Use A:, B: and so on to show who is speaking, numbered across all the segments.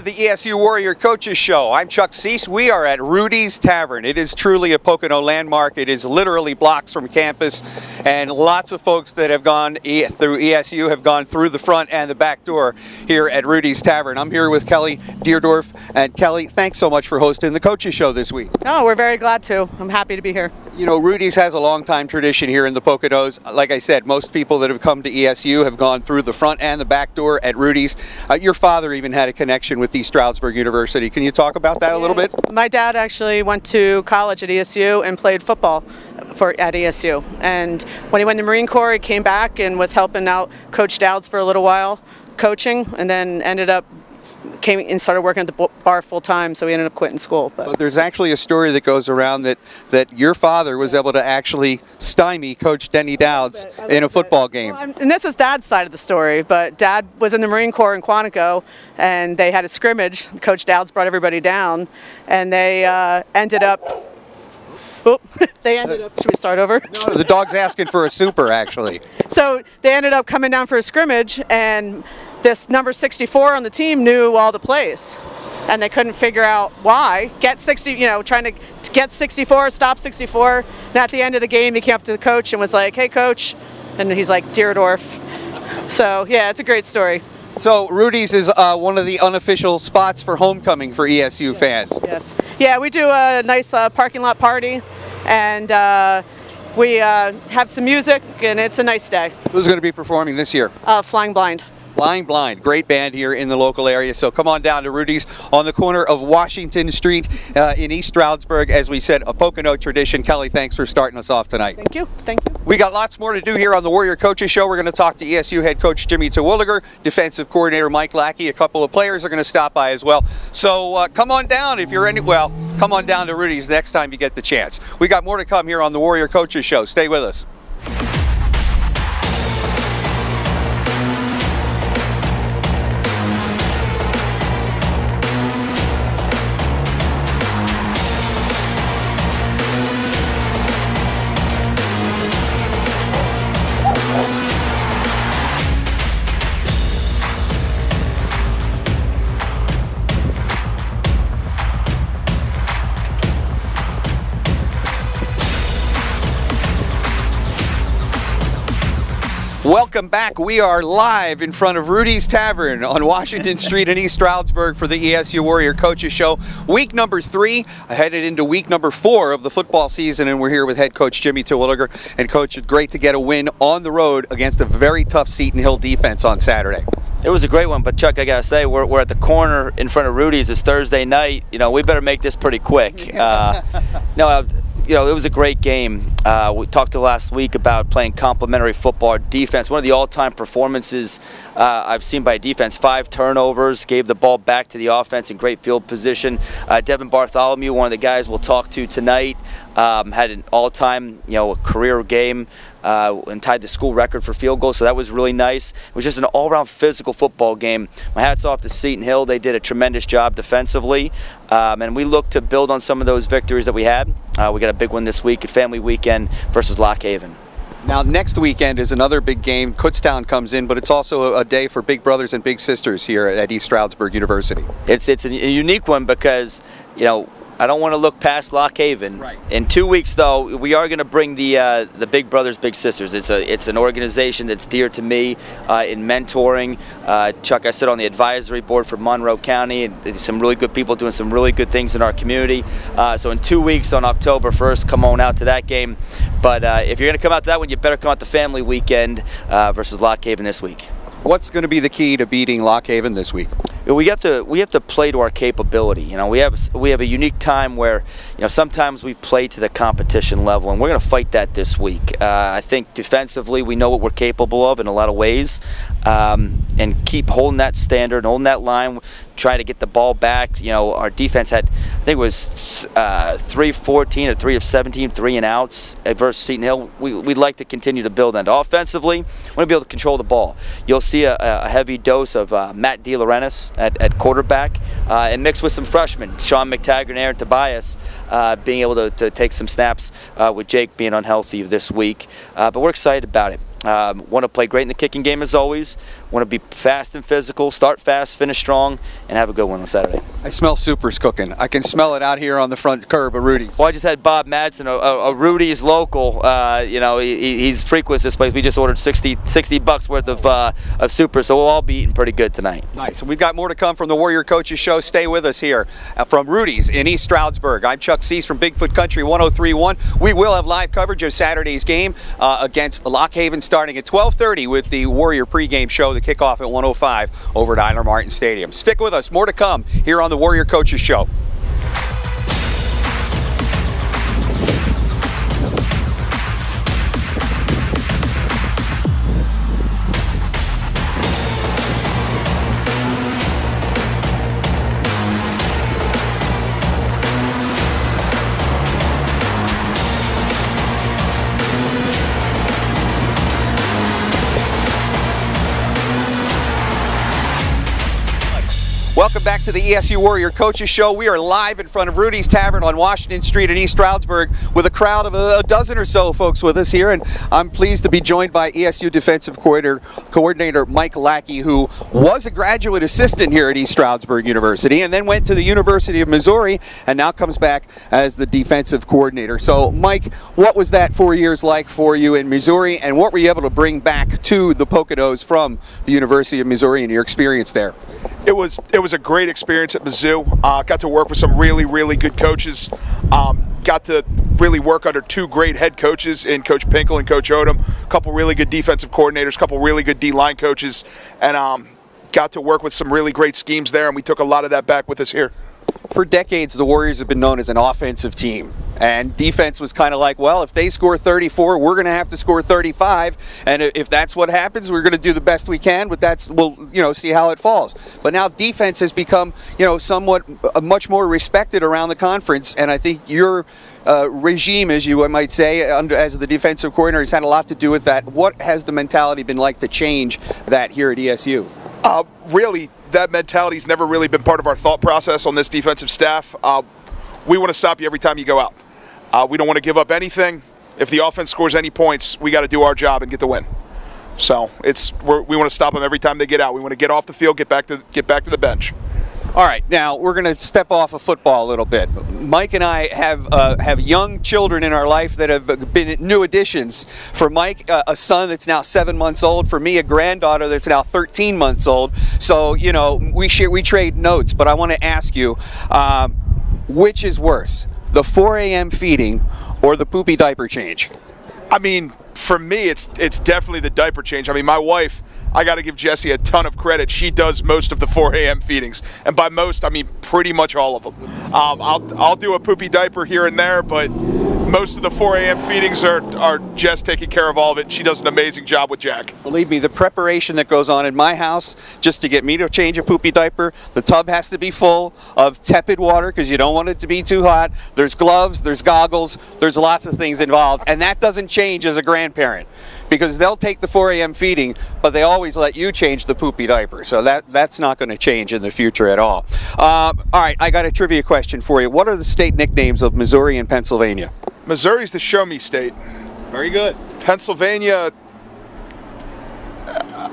A: to the ESU Warrior Coaches Show. I'm Chuck Seese. We are at Rudy's Tavern. It is truly a Pocono landmark. It is literally blocks from campus, and lots of folks that have gone e through ESU have gone through the front and the back door here at Rudy's Tavern. I'm here with Kelly Deerdorf. And Kelly, thanks so much for hosting the Coaches Show this week.
B: No, we're very glad to. I'm happy to be here.
A: You know, Rudy's has a long time tradition here in the Poconos. Like I said, most people that have come to ESU have gone through the front and the back door at Rudy's. Uh, your father even had a connection with East Stroudsburg University. Can you talk about that a little bit?
B: My dad actually went to college at ESU and played football for at ESU. And when he went to Marine Corps, he came back and was helping out Coach Dowds for a little while, coaching, and then ended up came and started working at the bar full time, so he ended up quitting school.
A: But. but. there's actually a story that goes around that, that your father was able to actually stymie Coach Denny Dowds in a football
B: bit.
A: game.
B: Well, and this is Dad's side of the story, but Dad was in the Marine Corps in Quantico, and they had a scrimmage. Coach Dowds brought everybody down, and they uh, ended up Oop, they ended up, should we start over?
A: No, the dog's asking for a super, actually.
B: So they ended up coming down for a scrimmage, and this number 64 on the team knew all the plays and they couldn't figure out why. Get 60, you know, trying to get 64, stop 64. And at the end of the game, he came up to the coach and was like, hey, coach. And he's like, Deerdorf. So, yeah, it's a great story.
A: So, Rudy's is uh, one of the unofficial spots for homecoming for ESU fans.
B: Yes. Yeah, we do a nice uh, parking lot party. And uh, we uh, have some music, and it's a nice day.
A: Who's going to be performing this year?
B: Uh, Flying Blind.
A: Flying Blind, great band here in the local area. So come on down to Rudy's on the corner of Washington Street uh, in East Stroudsburg. As we said, a Pocono tradition. Kelly, thanks for starting us off tonight.
B: Thank you. Thank you.
A: We got lots more to do here on the Warrior Coaches Show. We're going to talk to ESU head coach Jimmy Terwilliger, defensive coordinator Mike Lackey. A couple of players are going to stop by as well. So uh, come on down if you're any, well, come on down to Rudy's next time you get the chance. We got more to come here on the Warrior Coaches Show. Stay with us. Welcome back. We are live in front of Rudy's Tavern on Washington Street in East Stroudsburg for the ESU Warrior Coaches Show. Week number three, headed into week number four of the football season, and we're here with head coach Jimmy Terwilliger. And coach, it's great to get a win on the road against a very tough Seton Hill defense on Saturday.
C: It was a great one, but Chuck, I gotta say, we're, we're at the corner in front of Rudy's. It's Thursday night. You know, we better make this pretty quick. Uh, no, you know, it was a great game. Uh, we talked to last week about playing complementary football. defense, one of the all-time performances uh, I've seen by defense. Five turnovers, gave the ball back to the offense in great field position. Uh, Devin Bartholomew, one of the guys we'll talk to tonight, um, had an all-time, you know, career game uh, and tied the school record for field goals. So that was really nice. It was just an all-around physical football game. My hats off to Seton Hill. They did a tremendous job defensively, um, and we look to build on some of those victories that we had. Uh, we got a big one this week, a family weekend versus Lock Haven.
A: Now, next weekend is another big game. Kutztown comes in, but it's also a day for big brothers and big sisters here at East Stroudsburg University.
C: It's it's a unique one because you know I don't want to look past Lock Haven.
A: Right.
C: In two weeks, though, we are going to bring the uh, the Big Brothers Big Sisters. It's a it's an organization that's dear to me uh, in mentoring. Uh, Chuck, I sit on the advisory board for Monroe County, and some really good people doing some really good things in our community. Uh, so in two weeks, on October 1st, come on out to that game. But uh, if you're going to come out to that one, you better come out to family weekend uh, versus Lock Haven this week.
A: What's going to be the key to beating Lock Haven this week?
C: We have to we have to play to our capability. You know, we have we have a unique time where you know sometimes we play to the competition level, and we're going to fight that this week. Uh, I think defensively, we know what we're capable of in a lot of ways, um, and keep holding that standard, holding that line trying to get the ball back. You know, our defense had, I think it was uh, 3 14 or 3 of 17, three and outs versus Seton Hill. We, would like to continue to build that. Offensively, we want to be able to control the ball. You'll see a, a heavy dose of uh, Matt DeLaurentis at, at quarterback uh, and mixed with some freshmen, Sean McTaggart and Aaron Tobias, uh, being able to, to, take some snaps uh, with Jake being unhealthy this week. Uh, but we're excited about it. Um, want to play great in the kicking game as always. want to be fast and physical, start fast, finish strong, and have a good one on Saturday.
A: I smell supers cooking. I can smell it out here on the front curb of Rudy's.
C: Well, I just had Bob Madsen, a, a, Rudy's local. Uh, you know, he, he's frequents this place. We just ordered 60, 60 bucks worth of uh, of supers, so we'll all be eating pretty good tonight.
A: Nice. We've got more to come from the Warrior Coaches Show. Stay with us here uh, from Rudy's in East Stroudsburg. I'm Chuck Seese from Bigfoot Country 1031. We will have live coverage of Saturday's game uh, against Lock Haven starting at 12:30 with the Warrior pregame show, the kickoff at 105 over at Eiler Martin Stadium. Stick with us. More to come here on the Warrior Coaches Show. Welcome back to the ESU Warrior Coaches Show. We are live in front of Rudy's Tavern on Washington Street in East Stroudsburg with a crowd of a, dozen or so folks with us here. And I'm pleased to be joined by ESU Defensive Coordinator, Coordinator Mike Lackey, who was a graduate assistant here at East Stroudsburg University and then went to the University of Missouri and now comes back as the defensive coordinator. So, Mike, what was that four years like for you in Missouri and what were you able to bring back to the Poconos from the University of Missouri and your experience there?
D: It was it was a great experience at Mizzou. Uh, got to work with some really really good coaches. Um, got to really work under two great head coaches in Coach Pinkel and Coach Odom. A couple really good defensive coordinators, a couple really good D line coaches, and um, got to work with some really great schemes there. And we took a lot of that back with us here.
A: For decades, the Warriors have been known as an offensive team. And defense was kind of like, well, if they score 34, we're going to have to score 35. And if that's what happens, we're going to do the best we can. But that's we'll you know see how it falls. But now defense has become you know somewhat uh, much more respected around the conference. And I think your uh, regime, as you might say, under, as the defensive coordinator, has had a lot to do with that. What has the mentality been like to change that here at ESU?
D: Uh, really, that mentality's never really been part of our thought process on this defensive staff. Uh, we want to stop you every time you go out. Uh, we don't want to give up anything. If the offense scores any points, we got to do our job and get the win. So it's we want to stop them every time they get out. We want to get off the field, get back to get back to the bench.
A: All right, now we're going to step off of football a little bit. Mike and I have uh, have young children in our life that have been new additions. For Mike, uh, a son that's now seven months old. For me, a granddaughter that's now 13 months old. So you know, we share we trade notes. But I want to ask you, um, which is worse, the 4 a.m. feeding or the poopy diaper change?
D: I mean, for me, it's it's definitely the diaper change. I mean, my wife, I got to give Jessie a ton of credit. She does most of the 4 a.m. feedings, and by most, I mean pretty much all of them. Um, I'll I'll do a poopy diaper here and there, but most of the 4 a.m. feedings are, are Jess taking care of all of it. She does an amazing job with Jack.
A: Believe me, the preparation that goes on in my house just to get me to change a poopy diaper, the tub has to be full of tepid water because you don't want it to be too hot. There's gloves, there's goggles, there's lots of things involved, and that doesn't change as a grandparent because they'll take the 4 a.m. feeding, but they always let you change the poopy diaper. So that that's not going to change in the future at all. Uh, all right, I got a trivia question for you. What are the state nicknames of Missouri and Pennsylvania?
D: Missouri's the show me state.
A: Very good.
D: Pennsylvania. Uh,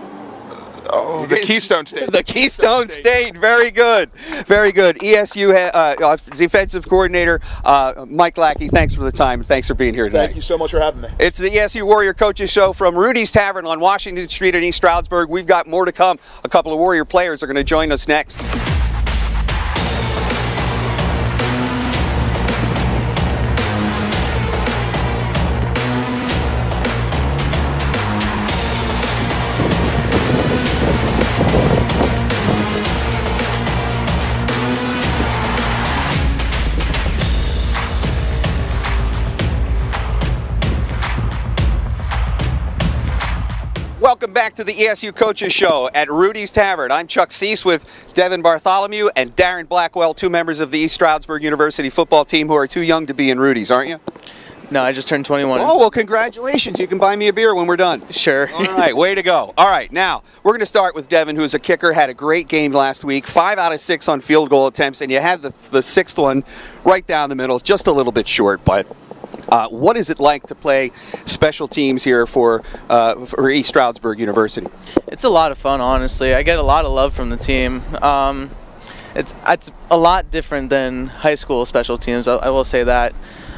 D: oh, the Keystone State.
A: the Keystone State. Very good. Very good. ESU uh, defensive coordinator uh, Mike Lackey. Thanks for the time. Thanks for being here today.
D: Thank you so much for having me.
A: It's the ESU Warrior Coaches Show from Rudy's Tavern on Washington Street in East Stroudsburg. We've got more to come. A couple of Warrior players are going to join us next. Back to the ESU Coaches Show at Rudy's Tavern. I'm Chuck Seese with Devin Bartholomew and Daryn Blackwell, two members of the East Stroudsburg University football team who are too young to be in Rudy's, aren't you?
E: No, I just turned 21.
A: Oh, well, congratulations. You can buy me a beer when we're done.
E: Sure.
A: All right, way to go. All right, now we're going to start with Devin, who's a kicker, had a great game last week, five out of six on field goal attempts, and you had the, the sixth one right down the middle, just a little bit short, but Uh, what is it like to play special teams here for uh, for East Stroudsburg University?
E: It's a lot of fun, honestly. I get a lot of love from the team. Um, it's it's a lot different than high school special teams. I, I will say that.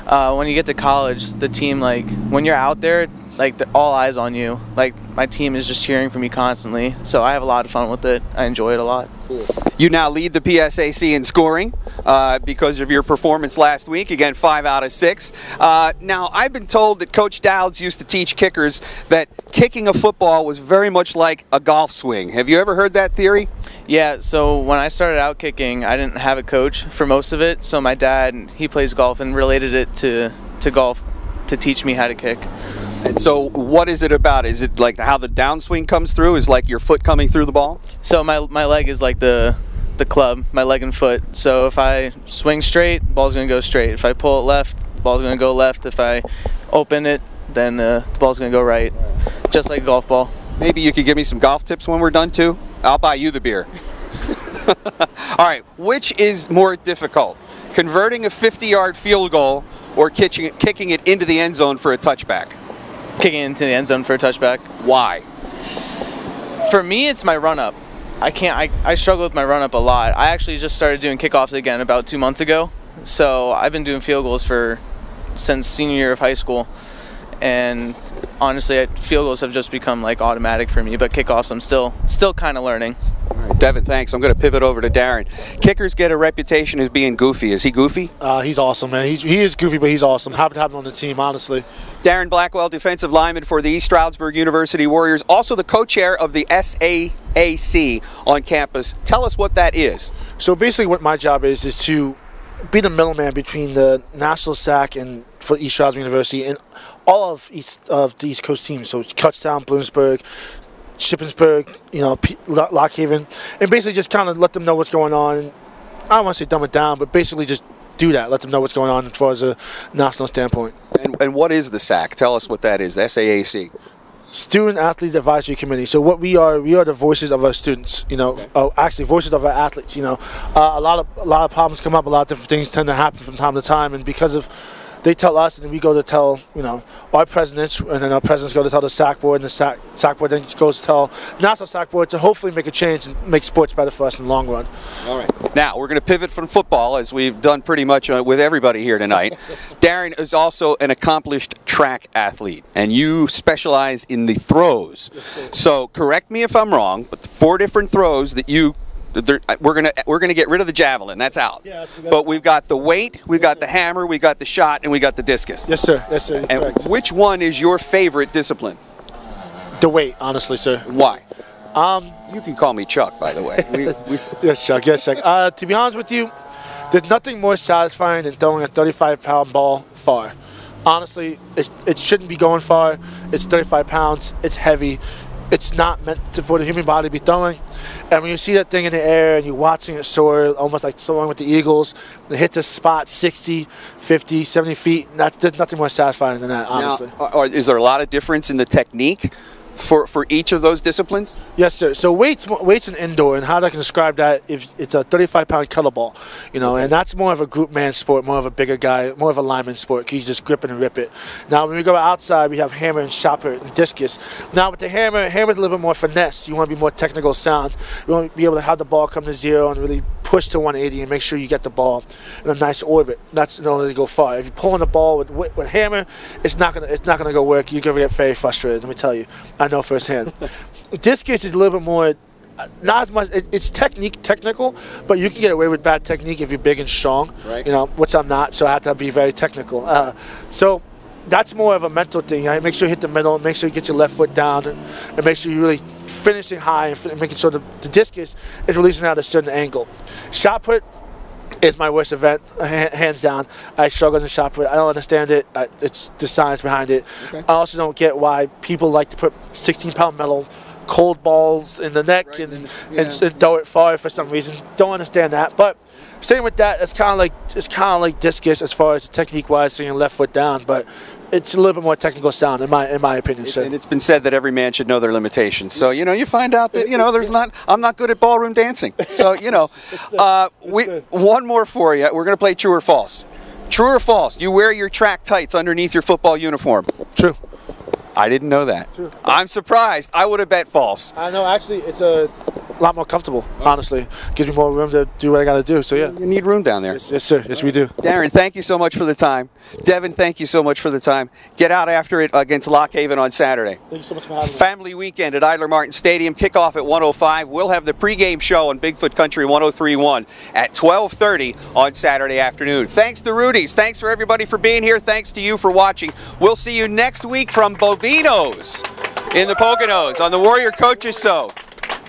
E: Uh, when you get to college, the team like when you're out there, like the, all eyes on you. Like my team is just cheering for me constantly. So I have a lot of fun with it. I enjoy it a lot.
A: Cool. You now lead the PSAC in scoring uh, because of your performance last week. Again, five out of six. Uh, now, I've been told that Coach Dowds used to teach kickers that kicking a football was very much like a golf swing. Have you ever heard that theory?
E: Yeah, so when I started out kicking, I didn't have a coach for most of it. So my dad, he plays golf and related it to, to golf to teach me how to kick.
A: And so, what is it about? Is it like how the downswing comes through? Is like your foot coming through the ball?
E: So my my leg is like the the club, my leg and foot. So if I swing straight, ball's gonna go straight. If I pull it left, ball's gonna go left. If I open it, then uh, the ball's gonna go right, just like a golf ball.
A: Maybe you could give me some golf tips when we're done too. I'll buy you the beer. All right, which is more difficult, converting a 50-yard field goal or kicking kicking it into the end zone for a touchback?
E: Kicking into the end zone for a touchback.
A: Why?
E: For me, it's my run up. I can't. I, I struggle with my run up a lot. I actually just started doing kickoffs again about two months ago. So I've been doing field goals for since senior year of high school, and honestly, field goals have just become like automatic for me. But kickoffs, I'm still still kind of learning.
A: Right, Devin, thanks. I'm going to pivot over to Daryn. Kickers get a reputation as being goofy. Is he goofy?
F: Uh, he's awesome, man. He's, he is goofy, but he's awesome. Happy to have him on the team, honestly.
A: Daryn Blackwell, defensive lineman for the East Stroudsburg University Warriors, also the co-chair of the SAAC on campus. Tell us what that is.
F: So basically, what my job is is to be the middleman between the national SAC and for East Stroudsburg University and all of East of the East Coast teams. So Kutztown, Bloomsburg, Shippensburg, you know, P- Lock Haven, and basically just kind of let them know what's going on. I don't want to say dumb it down, but basically just do that. Let them know what's going on as far as a national standpoint.
A: And, and what is the SAC? Tell us what that is. SAAC.
F: Student Athlete Advisory Committee. So what we are, we are the voices of our students. You know, okay. uh, actually voices of our athletes. You know, uh, a lot of a lot of problems come up. A lot of different things tend to happen from time to time, and because of they tell us, and we go to tell you know our presidents, and then our presidents go to tell the SAC board, and the SAC, SAC board then goes to tell national SAC board to hopefully make a change and make sports better for us in the long run.
A: All right. Now we're going to pivot from football, as we've done pretty much uh, with everybody here tonight. Daryn is also an accomplished track athlete, and you specialize in the throws. Yes, so correct me if I'm wrong, but the four different throws that you we're gonna we're gonna get rid of the javelin. That's out. Yeah, that's but we've got the weight, we've yes, got sir. the hammer, we got the shot, and we got the discus.
F: Yes, sir. Yes, sir.
A: And correct. which one is your favorite discipline?
F: The weight, honestly, sir.
A: Why? Um, you can call me Chuck, by the way. We,
F: we yes, Chuck. Yes, Chuck. Uh, to be honest with you, there's nothing more satisfying than throwing a 35-pound ball far. Honestly, it, it shouldn't be going far. It's 35 pounds. It's heavy it's not meant to, for the human body to be throwing. And when you see that thing in the air and you're watching it soar, almost like soaring with the Eagles, it hits a spot 60, 50, 70 feet, that, there's nothing more satisfying than that, honestly.
A: Now, is there a lot of difference in the technique for, for each of those disciplines?
F: Yes, sir. So weights weights an indoor, and how do I can describe that if it's a 35 pound kettleball, you know, and that's more of a group man sport, more of a bigger guy, more of a lineman sport. Cause you just grip it and rip it. Now when we go outside, we have hammer and chopper and discus. Now with the hammer, hammer's a little bit more finesse. You want to be more technical sound. You want to be able to have the ball come to zero and really push to 180 and make sure you get the ball in a nice orbit. That's in order to go far. If you're pulling the ball with, with, hammer, it's not gonna it's not gonna go work. You're gonna get very frustrated. Let me tell you, I know firsthand. this Discus is a little bit more not as much. It, it's technique, technical, but you can get away with bad technique if you're big and strong. Right. You know, which I'm not, so I have to be very technical. Uh, so that's more of a mental thing. Right? Make sure you hit the middle, make sure you get your left foot down, and, and make sure you really finishing high and making sure the, the discus is releasing at a certain angle. Shot put is my worst event, hands down. I struggle in the shot put. I don't understand it. it's the science behind it. Okay. I also don't get why people like to put 16 pound metal cold balls in the neck right, and, and, yeah. and, and throw it far for some reason. Don't understand that. But same with that, it's kind of like it's kind of like discus as far as technique wise, so left foot down. But it's a little bit more technical sound in my in my opinion.
A: So. And it's been said that every man should know their limitations. So you know, you find out that you know there's not. I'm not good at ballroom dancing. So you know, uh, we one more for you. We're gonna play true or false. True or false? You wear your track tights underneath your football uniform.
F: True.
A: I didn't know that.
F: True.
A: I'm surprised. I would have bet false.
F: I know. Actually, it's a lot more comfortable. Honestly, gives me more room to do what I got to do. So yeah.
A: You need room down there.
F: Yes, yes, sir. Yes, we do.
A: Daryn, thank you so much for the time. Devin, thank you so much for the time. Get out after it against Lock Haven on Saturday.
F: Thank you so much for having me.
A: Family weekend at Eiler Martin Stadium. Kickoff at 105. We'll have the pregame show on Bigfoot Country 1031 at 1230 on Saturday afternoon. Thanks to Rudy's. Thanks for everybody for being here. Thanks to you for watching. We'll see you next week from Bovino's in the Poconos on the Warrior Coaches Show.